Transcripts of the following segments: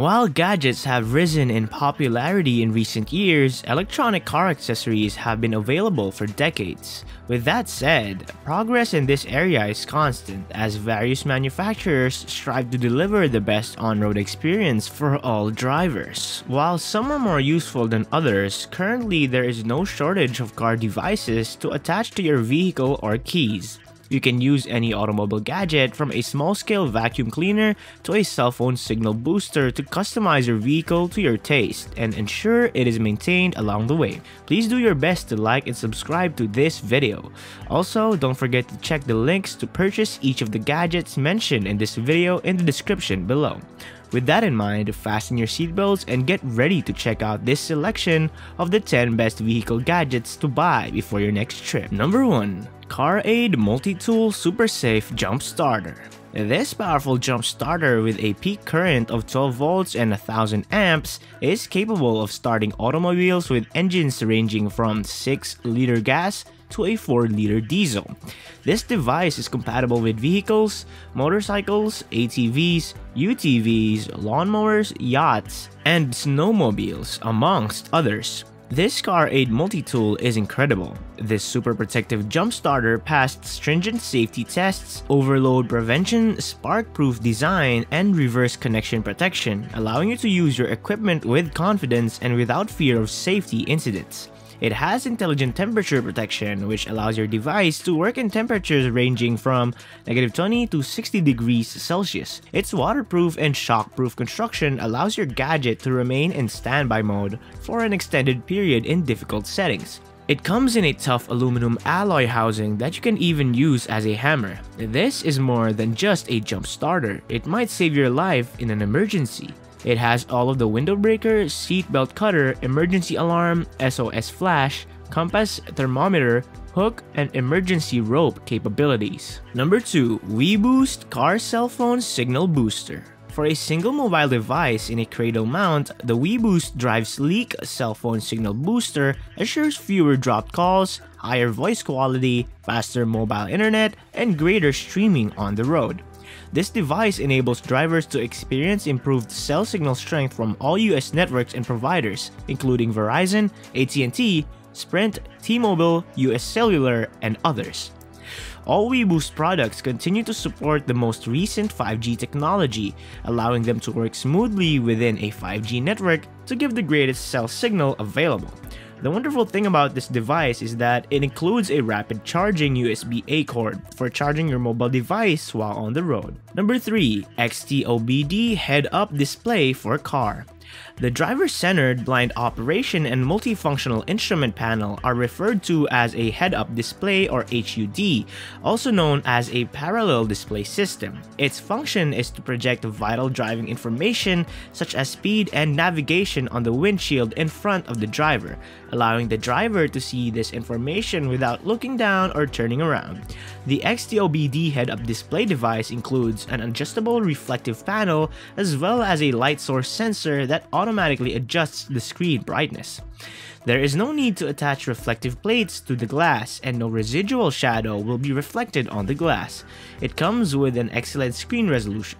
While gadgets have risen in popularity in recent years, electronic car accessories have been available for decades. With that said, progress in this area is constant as various manufacturers strive to deliver the best on-road experience for all drivers. While some are more useful than others, currently there is no shortage of car devices to attach to your vehicle or keys. You can use any automobile gadget from a small-scale vacuum cleaner to a cell phone signal booster to customize your vehicle to your taste and ensure it is maintained along the way. Please do your best to like and subscribe to this video. Also, don't forget to check the links to purchase each of the gadgets mentioned in this video in the description below. With that in mind, fasten your seatbelts and get ready to check out this selection of the 10 best vehicle gadgets to buy before your next trip. Number 1. CarAide Multi-Tool Super Safe Jump Starter this powerful jump starter with a peak current of 12 volts and 1000 amps is capable of starting automobiles with engines ranging from 6 liter gas to a 4-liter diesel. This device is compatible with vehicles, motorcycles, ATVs, UTVs, lawnmowers, yachts, and snowmobiles, amongst others. This CarAide multi-tool is incredible. This super protective jump starter passed stringent safety tests, overload prevention, spark-proof design, and reverse connection protection, allowing you to use your equipment with confidence and without fear of safety incidents. It has intelligent temperature protection, which allows your device to work in temperatures ranging from negative 20 to 60 degrees Celsius. Its waterproof and shockproof construction allows your gadget to remain in standby mode for an extended period in difficult settings. It comes in a tough aluminum alloy housing that you can even use as a hammer. This is more than just a jump starter, it might save your life in an emergency. It has all of the window breaker, seatbelt cutter, emergency alarm, SOS flash, compass, thermometer, hook, and emergency rope capabilities. Number 2. WeBoost Car Cell Phone Signal Booster for a single mobile device in a cradle mount, the WeBoost Drive's sleek cell phone signal booster assures fewer dropped calls, higher voice quality, faster mobile internet, and greater streaming on the road. This device enables drivers to experience improved cell signal strength from all US networks and providers, including Verizon, AT&T, Sprint, T-Mobile, US Cellular, and others. All WeBoost products continue to support the most recent 5G technology, allowing them to work smoothly within a 5G network to give the greatest cell signal available. The wonderful thing about this device is that it includes a rapid charging USB-A cord for charging your mobile device while on the road. Number 3. XT-OBD Head-Up Display for Car the driver-centered blind operation and multifunctional instrument panel are referred to as a head-up display or HUD, also known as a parallel display system. Its function is to project vital driving information such as speed and navigation on the windshield in front of the driver, allowing the driver to see this information without looking down or turning around. The XT-OBD head-up display device includes an adjustable reflective panel as well as a light source sensor that automatically adjusts the screen brightness. There is no need to attach reflective plates to the glass and no residual shadow will be reflected on the glass. It comes with an excellent screen resolution.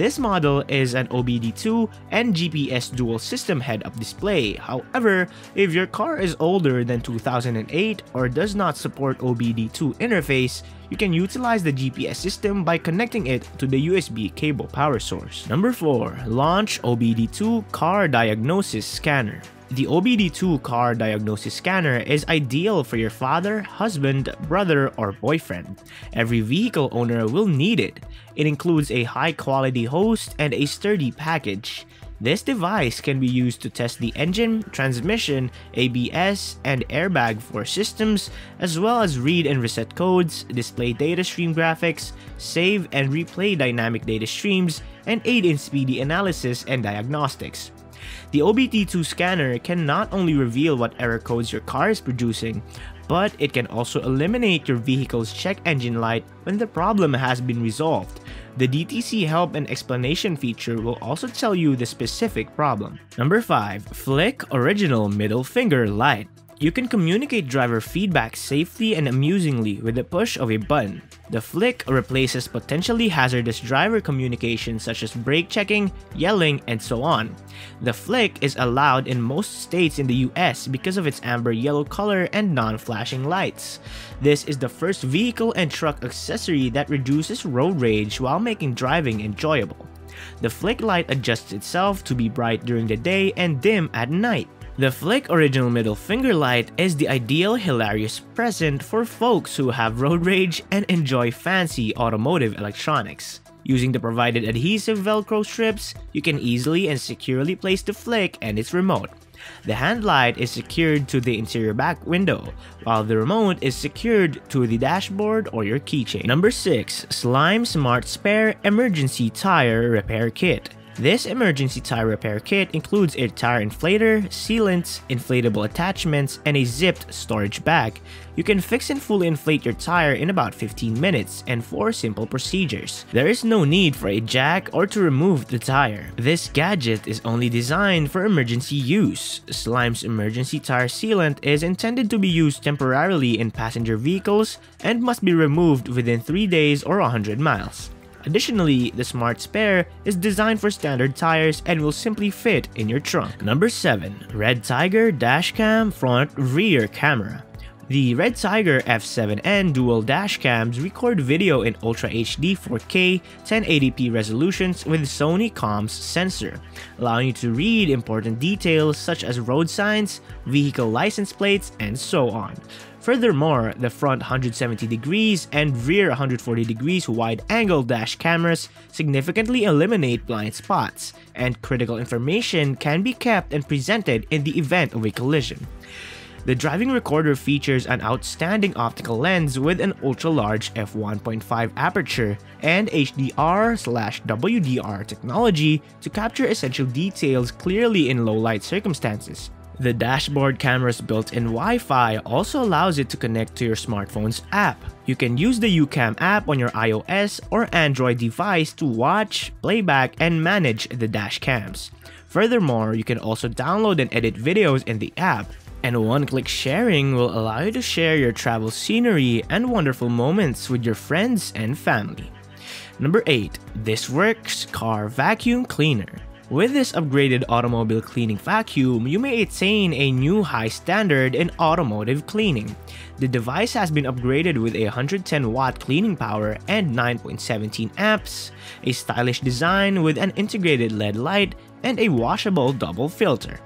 This model is an OBD2 and GPS dual system head-up display. However, if your car is older than 2008 or does not support OBD2 interface, you can utilize the GPS system by connecting it to the USB cable power source. Number 4. Launch OBD2 Car Diagnosis Scanner the OBD2 car diagnosis scanner is ideal for your father, husband, brother, or boyfriend. Every vehicle owner will need it. It includes a high quality host and a sturdy package. This device can be used to test the engine, transmission, ABS, and airbag for systems, as well as read and reset codes, display data stream graphics, save and replay dynamic data streams, and aid in speedy analysis and diagnostics. The OBD2 scanner can not only reveal what error codes your car is producing, but it can also eliminate your vehicle's check engine light when the problem has been resolved. The DTC help and explanation feature will also tell you the specific problem. Number 5. Flik Original Middle Finger Light You can communicate driver feedback safely and amusingly with the push of a button. The Flik replaces potentially hazardous driver communication such as brake checking, yelling, and so on. The Flik is allowed in most states in the US because of its amber yellow color and non-flashing lights. This is the first vehicle and truck accessory that reduces road rage while making driving enjoyable. The Flik light adjusts itself to be bright during the day and dim at night. The Flik original middle finger light is the ideal hilarious present for folks who have road rage and enjoy fancy automotive electronics. Using the provided adhesive velcro strips, you can easily and securely place the Flik and its remote. The hand light is secured to the interior back window, while the remote is secured to the dashboard or your keychain. Number 6. Slime Smart Spair Emergency Tire Repair Kit this emergency tire repair kit includes a tire inflator, sealants, inflatable attachments, and a zipped storage bag. You can fix and fully inflate your tire in about 15 minutes and 4 simple procedures. There is no need for a jack or to remove the tire. This gadget is only designed for emergency use. Slime's emergency tire sealant is intended to be used temporarily in passenger vehicles and must be removed within 3 days or 100 miles. Additionally, the Smart Spair is designed for standard tires and will simply fit in your trunk. Number 7. Red Tiger Dashcam Front Rear Camera the Red Tiger F7N dual dashcams record video in Ultra HD 4K 1080p resolutions with Sony COMS sensor, allowing you to read important details such as road signs, vehicle license plates, and so on. Furthermore, the front 170 degrees and rear 140 degrees wide-angle dash cameras significantly eliminate blind spots, and critical information can be kept and presented in the event of a collision. The driving recorder features an outstanding optical lens with an ultra-large f1.5 aperture and HDR/WDR technology to capture essential details clearly in low-light circumstances. The dashboard camera's built-in Wi-Fi also allows it to connect to your smartphone's app. You can use the UCam app on your iOS or Android device to watch, playback, and manage the dash cams. Furthermore, you can also download and edit videos in the app, and one-click sharing will allow you to share your travel scenery and wonderful moments with your friends and family. Number 8. ThisWorx Car Vacuum Cleaner with this upgraded automobile cleaning vacuum, you may attain a new high standard in automotive cleaning. The device has been upgraded with a 110 watt cleaning power and 9.17 amps, a stylish design with an integrated LED light, and a washable double filter.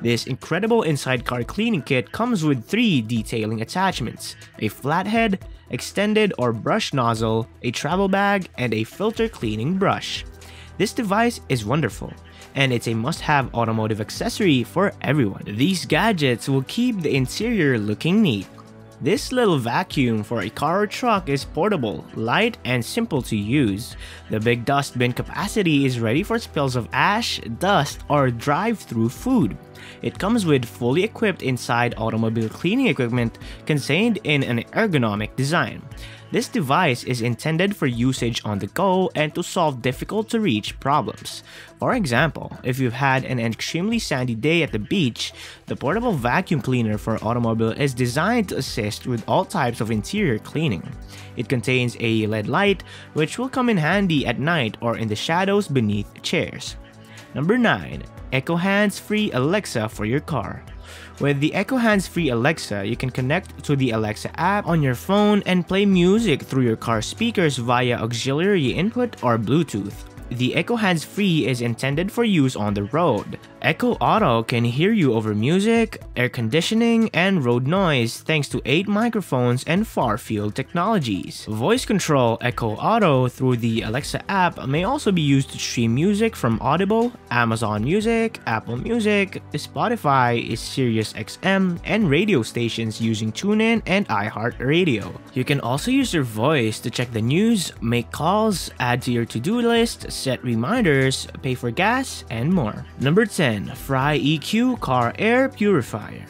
This incredible inside car cleaning kit comes with three detailing attachments, a flathead, extended or brush nozzle, a travel bag, and a filter cleaning brush. This device is wonderful and it's a must-have automotive accessory for everyone. These gadgets will keep the interior looking neat. This little vacuum for a car or truck is portable, light, and simple to use. The big dust bin capacity is ready for spills of ash, dust, or drive-through food. It comes with fully equipped inside automobile cleaning equipment contained in an ergonomic design. This device is intended for usage on the go and to solve difficult to reach problems. For example, if you've had an extremely sandy day at the beach, the portable vacuum cleaner for automobile is designed to assist with all types of interior cleaning. It contains a LED light, which will come in handy at night or in the shadows beneath chairs. Number 9. Echo Hands Free Alexa for your car. With the Echo Hands-free Alexa, you can connect to the Alexa app on your phone and play music through your car speakers via auxiliary input or Bluetooth. The Echo Hands Free is intended for use on the road. Echo Auto can hear you over music, air conditioning, and road noise thanks to 8 microphones and far field technologies. Voice control Echo Auto through the Alexa app may also be used to stream music from Audible, Amazon Music, Apple Music, Spotify, SiriusXM, and radio stations using TuneIn and iHeartRadio. You can also use your voice to check the news, make calls, add to your to-do list, set reminders, pay for gas, and more. Number 10. FRiEQ Car Air Purifier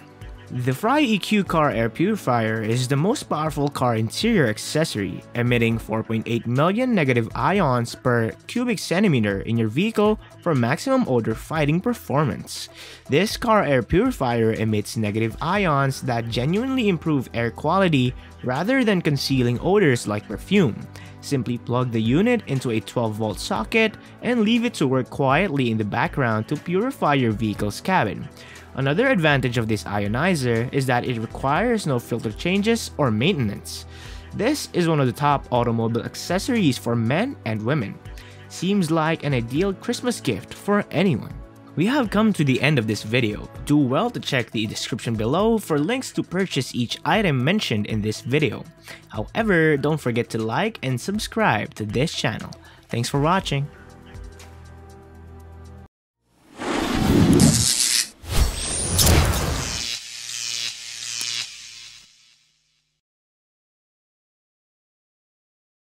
The FRiEQ Car Air Purifier is the most powerful car interior accessory, emitting 4.8 million negative ions per cubic centimeter in your vehicle for maximum odor fighting performance. This car air purifier emits negative ions that genuinely improve air quality rather than concealing odors like perfume. Simply plug the unit into a 12 volt socket and leave it to work quietly in the background to purify your vehicle's cabin. Another advantage of this ionizer is that it requires no filter changes or maintenance. This is one of the top automobile accessories for men and women. Seems like an ideal Christmas gift for anyone. We have come to the end of this video. Do well to check the description below for links to purchase each item mentioned in this video. However, don't forget to like and subscribe to this channel. Thanks for watching.